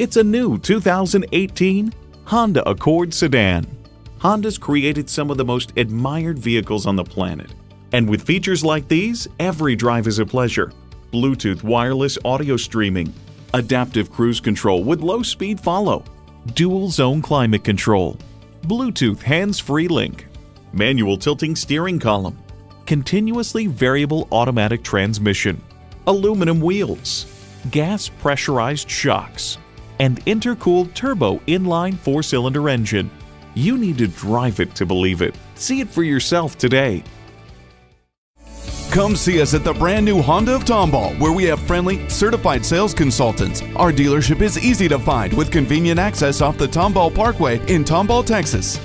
It's a new 2018 Honda Accord sedan. Honda's created some of the most admired vehicles on the planet. And with features like these, every drive is a pleasure. Bluetooth wireless audio streaming, adaptive cruise control with low speed follow, dual zone climate control, Bluetooth hands free link, manual tilting steering column, continuously variable automatic transmission, aluminum wheels, gas pressurized shocks, and intercooled turbo inline four cylinder engine. You need to drive it to believe it. See it for yourself today. Come see us at the brand new Honda of Tomball, where we have friendly, certified sales consultants. Our dealership is easy to find with convenient access off the Tomball Parkway in Tomball, Texas.